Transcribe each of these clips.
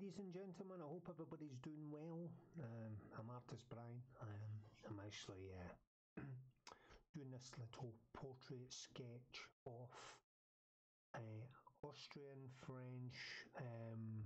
ladies and gentlemen. I hope everybody's doing well. Um, I'm Artist Brian. Um, I'm actually uh, doing this little portrait sketch of uh, Austrian French um,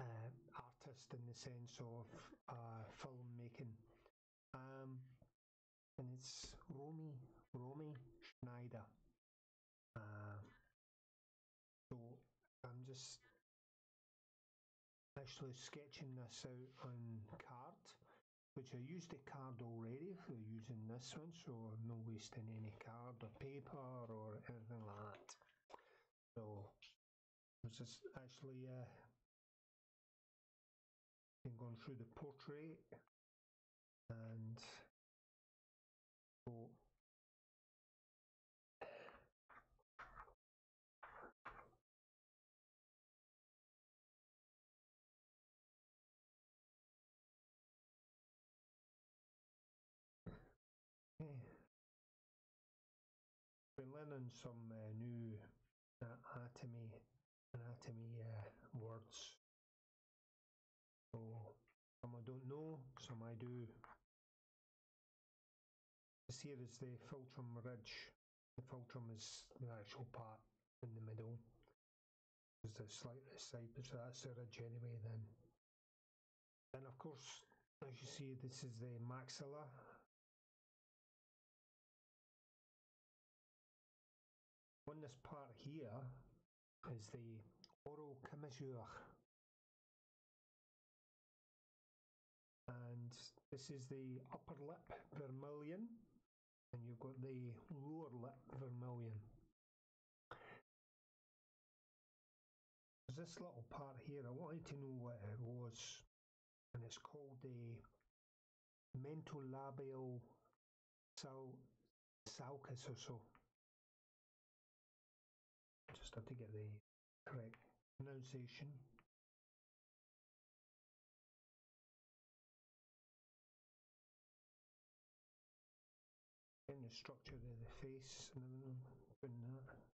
uh, artist in the sense of uh, filmmaking. Um, and it's Romy Romy Schneider. Uh, so I'm just actually sketching this out on card, which I used a card already for using this one, so I'm not wasting any card or paper or anything like that. So this is actually uh, been going through the portrait and learning some uh, new anatomy anatomy uh, words. So some I don't know, some I do. This here is the philtrum ridge. The philtrum is the actual part in the middle. Is the slightly side, so that's the ridge anyway. Then, and of course, as you see, this is the maxilla on this part here is the oral commissure. And this is the upper lip vermilion, and you've got the lower lip vermilion. There's this little part here, I wanted to know what it was, and it's called the mentolabial sal sulcus or so have to get the correct pronunciation. And the structure of the face and everything, that.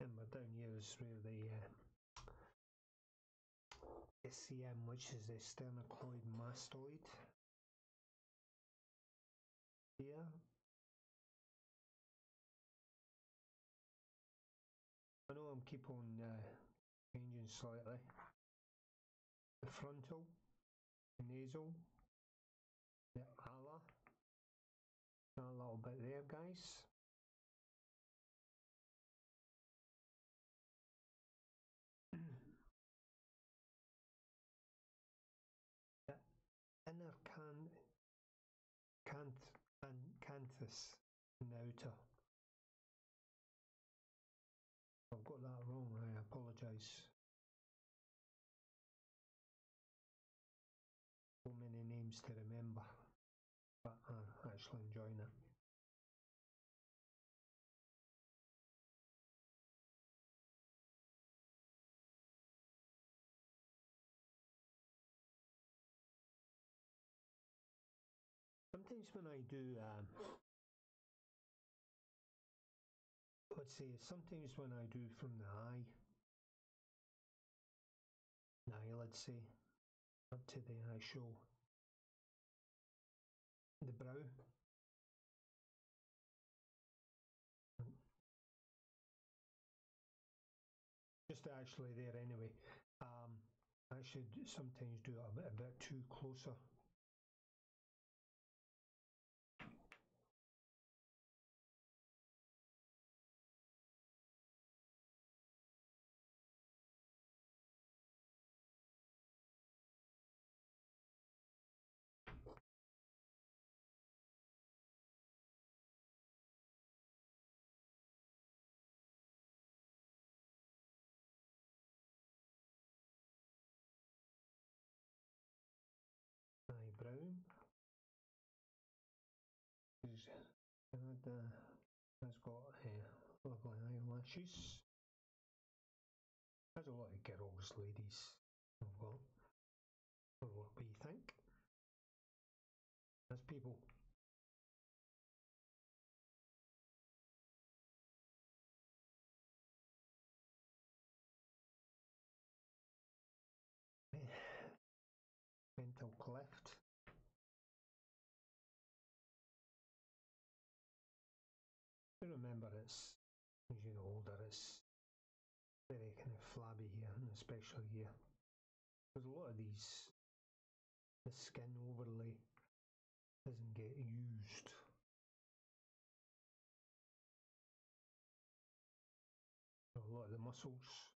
And we're down here is where the uh, SCM, which is the sternocleidomastoid mastoid. Here. I know I'm keep on uh, changing slightly. The frontal, the nasal, the ala. A little bit there, guys. inner can, canth, and canthus the outer. I've got that wrong, I apologise. So many names to remember, actually enjoying it. Sometimes when I do, um, let's say, sometimes when I do from the eye, eye, let's say, up to the eye show, the brow, just actually there anyway. Um, I should sometimes do a bit, a bit too closer She's had, uh, has got uh, lovely eyelashes. Has a lot of girls, ladies. I've got. What you think? As people. Mental cleft. As you get older it's very kind of flabby here and especially here. There's a lot of these the skin overlay doesn't get used. A lot of the muscles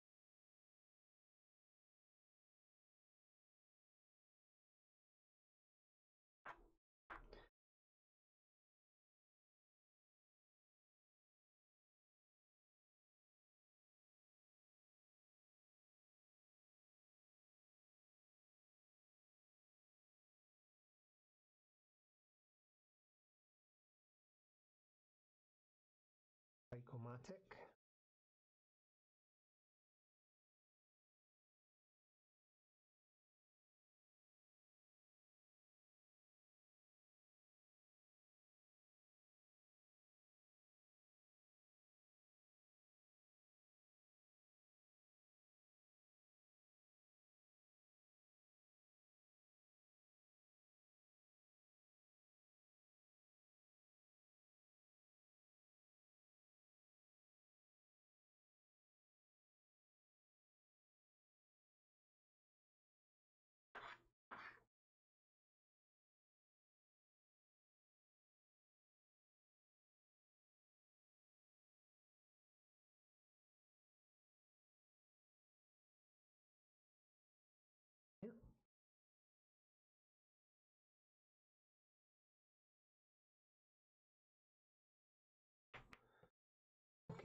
Zygomatic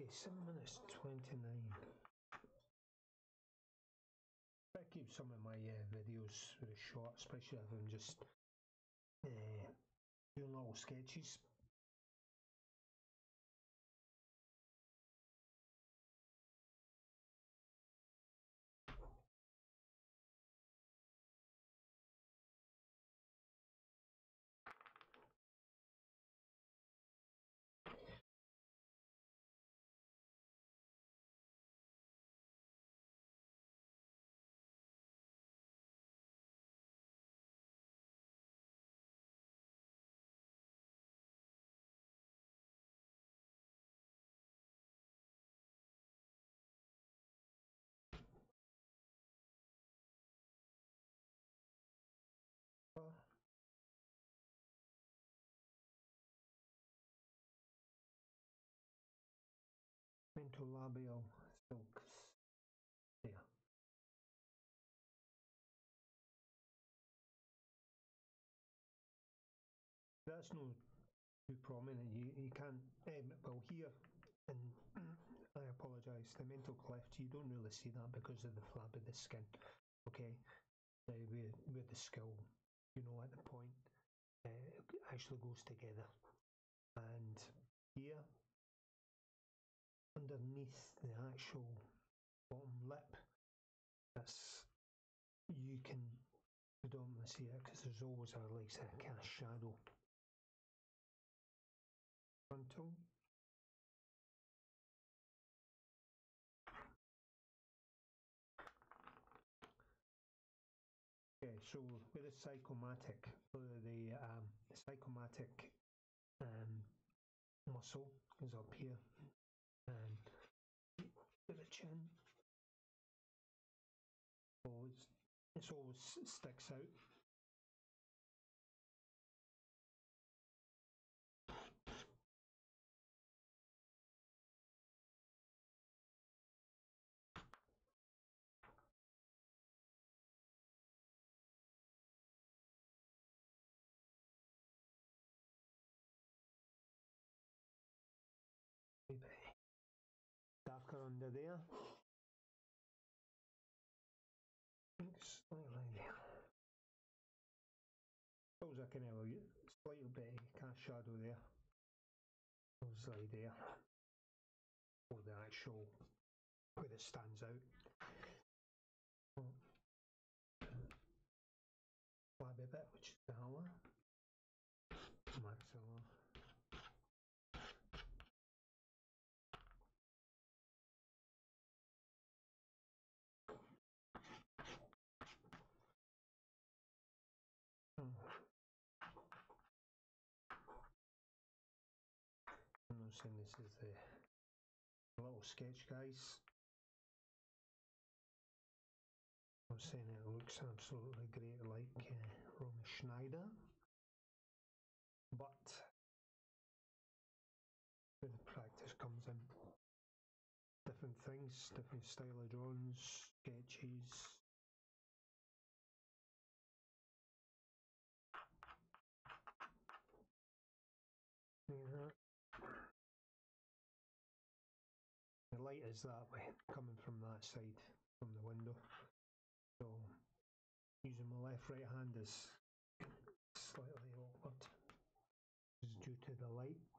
Okay, seven minutes twenty-nine. I keep some of my uh, videos short, especially if I'm just uh, doing little sketches. Mentolabial sulcus. Yeah. That's not too prominent. You, you can't, um, well, here, and I apologise, the mental cleft, you don't really see that because of the flab of the skin. Okay, with, the skull, you know, at the point, uh, it actually goes together. And here, underneath the actual bottom lip, that's you can predominantly see it because there's always a like a cast shadow. Frontal. Okay, so with the zygomatic, for the um, zygomatic um, muscle is up here and to the chin. Always, it always sticks out. Under there. Slightly there. Suppose I can have a slight bit of cast shadow there. was the idea for the actual where it stands out. Flabby bit, which is the hammer. Maxilla. Saying this is the little sketch, guys. I'm saying it looks absolutely great, like uh, Romy Schneider, but where the practice comes in, different things, different style of drawings, sketches. Yeah. Light is that way, coming from that side, from the window. So using my left right hand is slightly awkward. Is due to the light.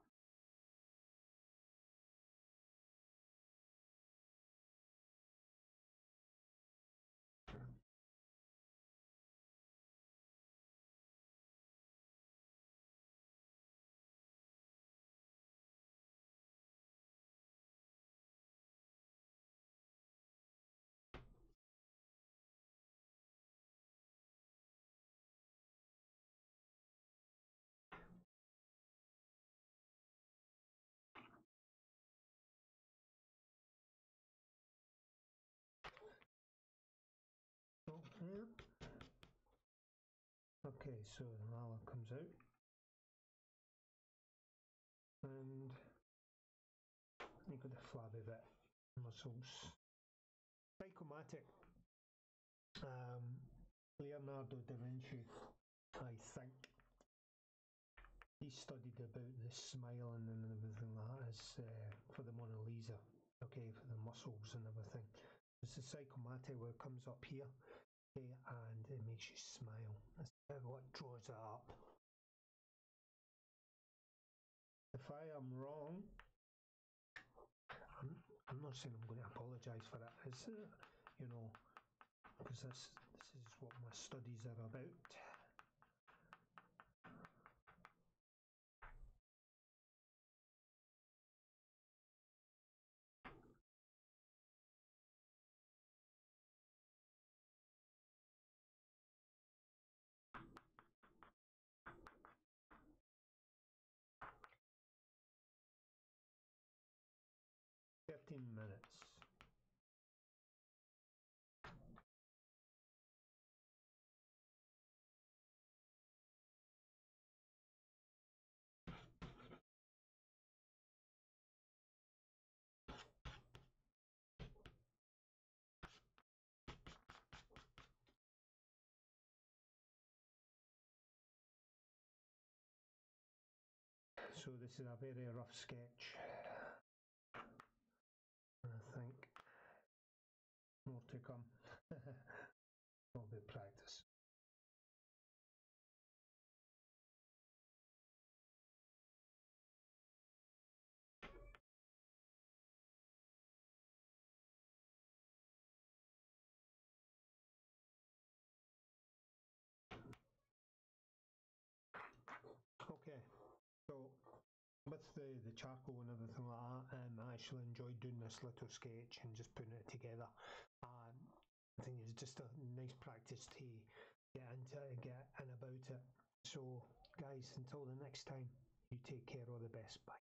Yeah. Okay, so the lava comes out. And you got the flabby bit, muscles. Zygomatic. Um, Leonardo da Vinci, I think. He studied about the smiling and everything like that as uh, for the Mona Lisa, okay, for the muscles and everything. It's a zygomatic where it comes up here and it makes you smile. That's what draws it up. If I am wrong, I'm, I'm not saying I'm going to apologise for that. It's, uh, you know, because this, this is what my studies are about. So this is a very rough sketch. I think more to come. Will be practice. With the, the charcoal and everything like that, um, I actually enjoyed doing this little sketch and just putting it together. Um, I think it's just a nice practice to get into it get in about it. So, guys, until the next time, you take care. All the best. Bye.